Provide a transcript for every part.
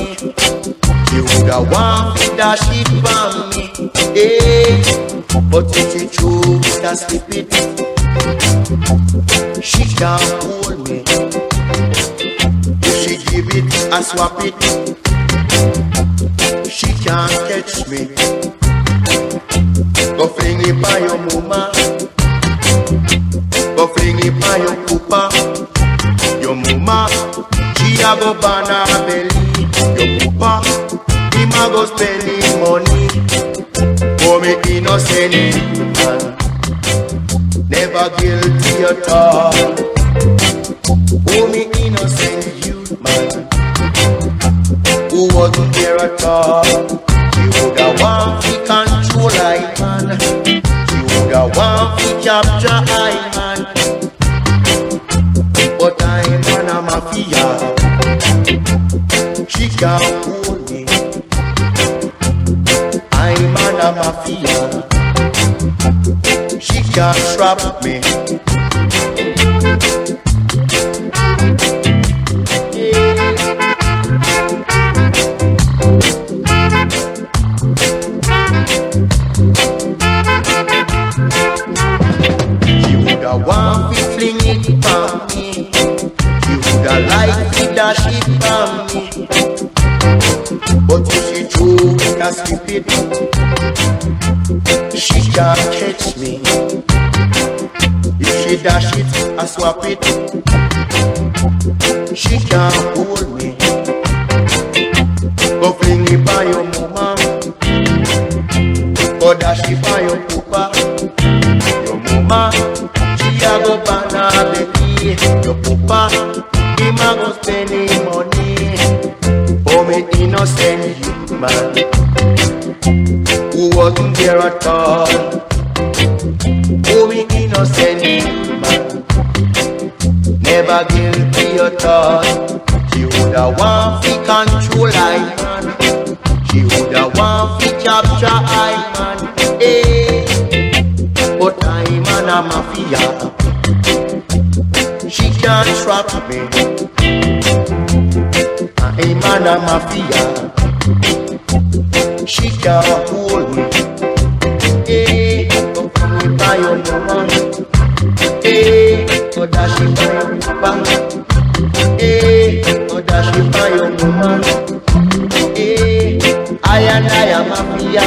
for me. She woulda want to dash it for me. Hey, but if she true, woulda slip it. She can't hold me. If she give it, I swap it. She can't catch me. Go fling it by your mama. Go fling it by your papa. Your mama, she a go ban a go spend him money. For me innocent man, never guilty at all. For me innocent youth man, who wasn't there at all. She woulda want to control I man. She woulda want to capture I man. But I'm an a mafia. She can't a mafia. She can't trap me. Woulda want fling it me. She woulda like to dash it for me. And slip it, she can't catch me. If she dash it and swap it, she can't hold me. Go fling it by your mama, go dash it by your papa. Your mama, she a go ban her belly. Your papa, him a go spend money. For me innocent youth man, who wasn't there at all. Me innocent man, never guilty at all. She woulda want to control I man. She woulda want to capture I man. Hey. But I'm an a mafia. She can't trap me. I'm an a mafia. She can't hold me. Hey, go from me by your mama. Hey, go dash it by your papa. Hey, go dash it by your mama. Hey, I and I am mafia.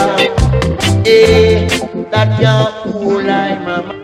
Hey, that can't hold I mama.